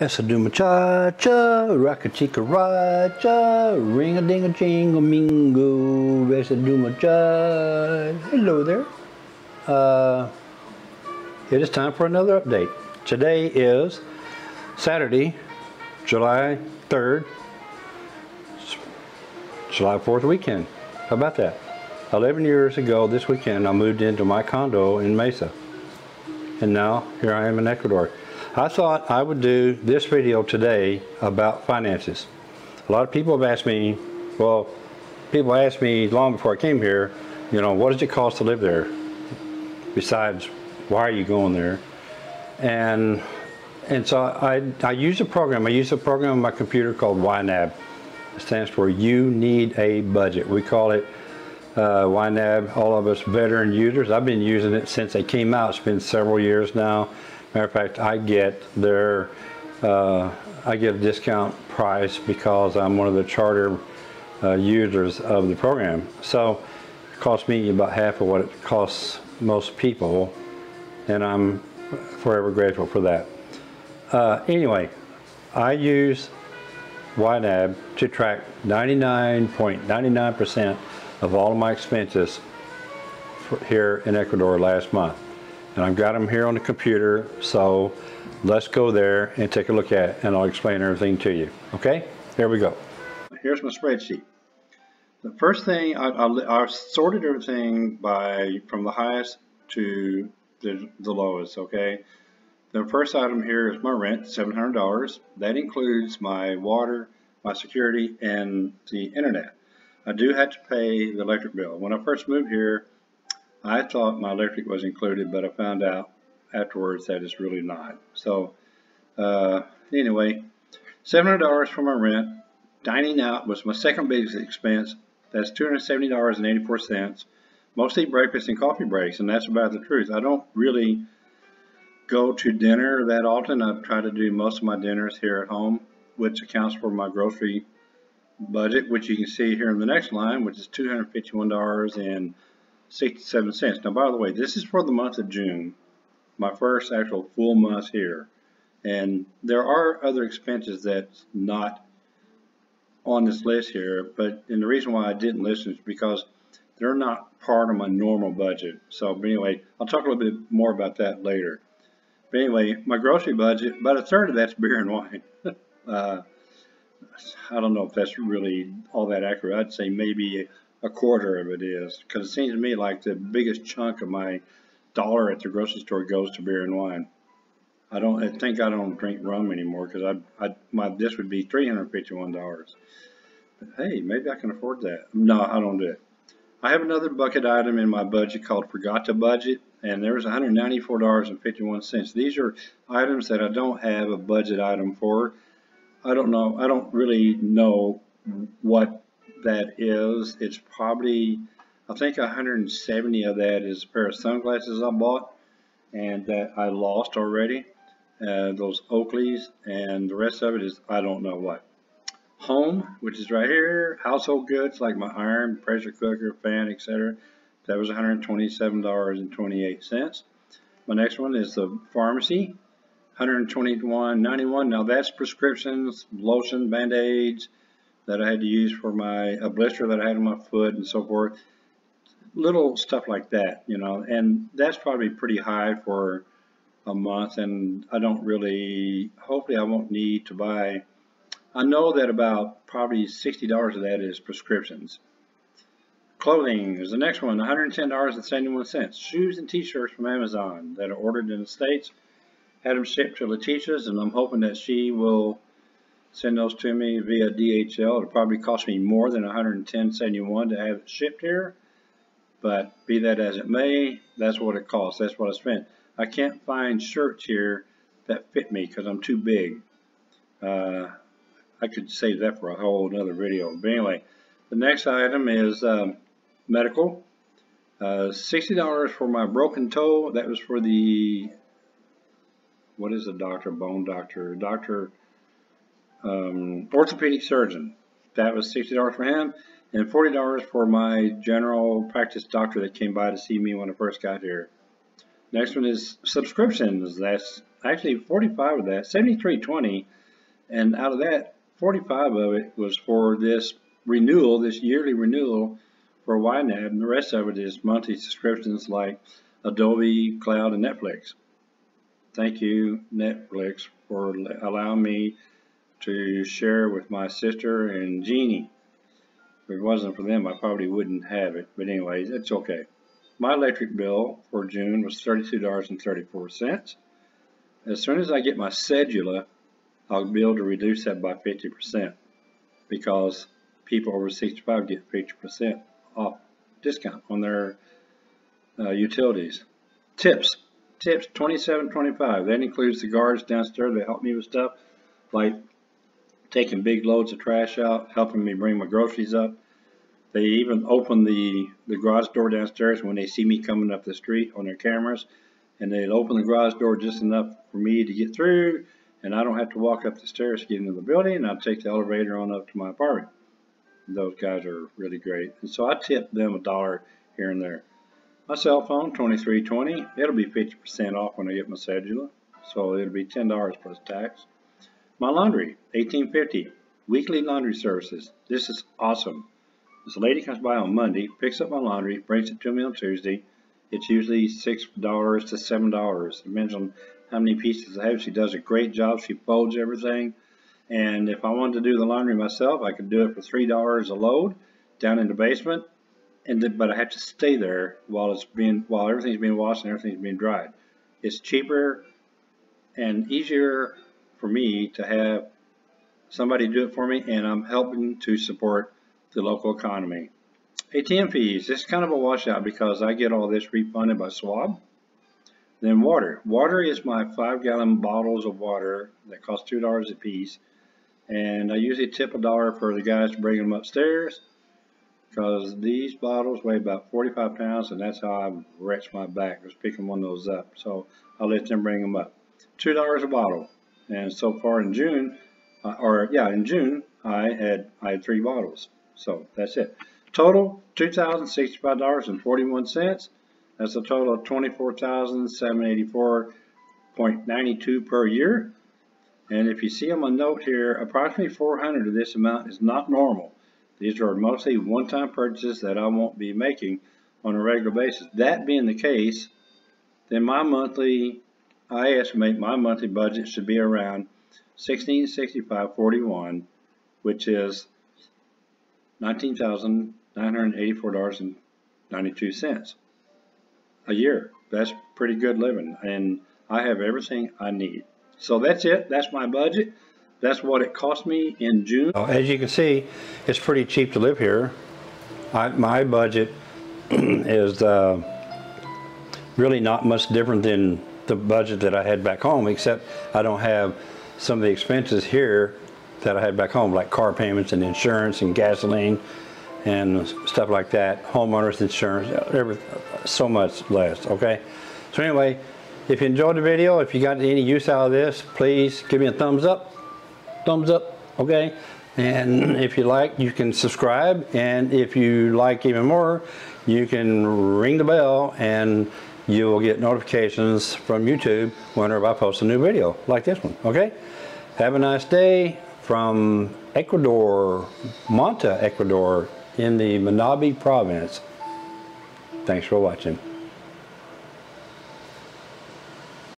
Essa duma cha chica racha, ring a ding a jingle mingo, essa cha. Hello there. Uh, it is time for another update. Today is Saturday, July 3rd, July 4th weekend. How about that? 11 years ago this weekend I moved into my condo in Mesa. And now here I am in Ecuador. I thought I would do this video today about finances. A lot of people have asked me, well, people asked me long before I came here, you know, what does it cost to live there? Besides, why are you going there? And and so I, I use a program, I use a program on my computer called YNAB. It stands for You Need a Budget. We call it uh, YNAB, all of us veteran users. I've been using it since they came out. It's been several years now. Matter of fact, I get their, uh, I get a discount price because I'm one of the charter uh, users of the program. So it costs me about half of what it costs most people, and I'm forever grateful for that. Uh, anyway, I use YNAB to track 99.99% of all of my expenses here in Ecuador last month and I've got them here on the computer so let's go there and take a look at it and I'll explain everything to you okay? Here we go. Here's my spreadsheet. The first thing I, I, I sorted everything by from the highest to the, the lowest okay? The first item here is my rent $700 that includes my water my security and the internet. I do have to pay the electric bill. When I first moved here I thought my electric was included, but I found out afterwards that it's really not. So uh, anyway, $700 for my rent. Dining out was my second biggest expense. That's $270.84. Mostly breakfast and coffee breaks, and that's about the truth. I don't really go to dinner that often. I try to do most of my dinners here at home, which accounts for my grocery budget, which you can see here in the next line, which is $251 and 67 cents. Now, by the way, this is for the month of June, my first actual full month here. And there are other expenses that's not on this list here, but and the reason why I didn't list is because they're not part of my normal budget. So anyway, I'll talk a little bit more about that later. But anyway, my grocery budget, about a third of that's beer and wine. uh, I don't know if that's really all that accurate. I'd say maybe a quarter of it is because it seems to me like the biggest chunk of my dollar at the grocery store goes to beer and wine. I don't I think I don't drink rum anymore because I, I my this would be three hundred fifty one dollars. Hey, maybe I can afford that. No, I don't do it. I have another bucket item in my budget called Forgot to Budget, and there's $194.51. These are items that I don't have a budget item for. I don't know. I don't really know what that is. It's probably, I think 170 of that is a pair of sunglasses I bought and that I lost already. Uh, those Oakleys and the rest of it is I don't know what. Home, which is right here, household goods like my iron, pressure cooker, fan, etc. That was $127.28. My next one is the pharmacy, 121.91. Now that's prescriptions, lotion, band-aids, that I had to use for my a blister that I had on my foot and so forth. Little stuff like that, you know, and that's probably pretty high for a month and I don't really, hopefully I won't need to buy, I know that about probably $60 of that is prescriptions. Clothing is the next one, $110.71. Shoes and t-shirts from Amazon that are ordered in the States. Had them shipped to Letitia's and I'm hoping that she will send those to me via DHL. It'll probably cost me more than 110.71 to have it shipped here, but be that as it may, that's what it costs. That's what I spent. I can't find shirts here that fit me because I'm too big. Uh, I could save that for a whole another video. But anyway, the next item is um, medical. Uh, $60 for my broken toe. That was for the, what is the doctor? Bone doctor. Doctor um, orthopedic surgeon. That was $60 for him and $40 for my general practice doctor that came by to see me when I first got here. Next one is subscriptions. That's actually 45 of that, 7320, and out of that, 45 of it was for this renewal, this yearly renewal for YNAB, and the rest of it is monthly subscriptions like Adobe Cloud and Netflix. Thank you, Netflix, for allowing me to share with my sister and Jeannie. If it wasn't for them, I probably wouldn't have it. But anyways, it's okay. My electric bill for June was $32.34. As soon as I get my cedula, I'll be able to reduce that by 50% because people over 65 get 50% off discount on their uh, utilities. Tips. Tips 27.25. That includes the guards downstairs that help me with stuff like taking big loads of trash out, helping me bring my groceries up. They even open the, the garage door downstairs when they see me coming up the street on their cameras. And they'll open the garage door just enough for me to get through. And I don't have to walk up the stairs to get into the building. And I'll take the elevator on up to my apartment. Those guys are really great. And so I tip them a dollar here and there. My cell phone, 2320, it'll be 50% off when I get my cedula. So it'll be $10 plus tax. My laundry, 1850. Weekly laundry services. This is awesome. This lady comes by on Monday, picks up my laundry, brings it to me on Tuesday. It's usually $6 to $7. Depends on how many pieces I have. She does a great job. She folds everything. And if I wanted to do the laundry myself, I could do it for $3 a load down in the basement and but I have to stay there while it's being while everything's being washed and everything's being dried. It's cheaper and easier for me to have somebody do it for me, and I'm helping to support the local economy. ATM fees, this is kind of a washout because I get all this refunded by Schwab. Then water. Water is my five gallon bottles of water that cost $2 a piece. And I usually tip a dollar for the guys to bring them upstairs because these bottles weigh about 45 pounds and that's how I wretch my back was picking one of those up. So I'll let them bring them up. $2 a bottle. And so far in June, uh, or yeah, in June, I had I had three bottles. So that's it. Total $2,065.41. That's a total of $24,784.92 per year. And if you see on my note here, approximately 400 of this amount is not normal. These are mostly one-time purchases that I won't be making on a regular basis. That being the case, then my monthly, I estimate my monthly budget should be around 1665.41, which is $19,984.92 a year. That's pretty good living, and I have everything I need. So that's it. That's my budget. That's what it cost me in June. As you can see, it's pretty cheap to live here. I, my budget is uh, really not much different than the budget that I had back home, except I don't have some of the expenses here that I had back home, like car payments and insurance and gasoline and stuff like that, homeowners insurance, every, so much less, okay? So anyway, if you enjoyed the video, if you got any use out of this, please give me a thumbs up thumbs up, okay? And if you like, you can subscribe. And if you like even more, you can ring the bell and you will get notifications from YouTube whenever I post a new video like this one, okay? Have a nice day from Ecuador, Manta, Ecuador in the Manabi province. Thanks for watching.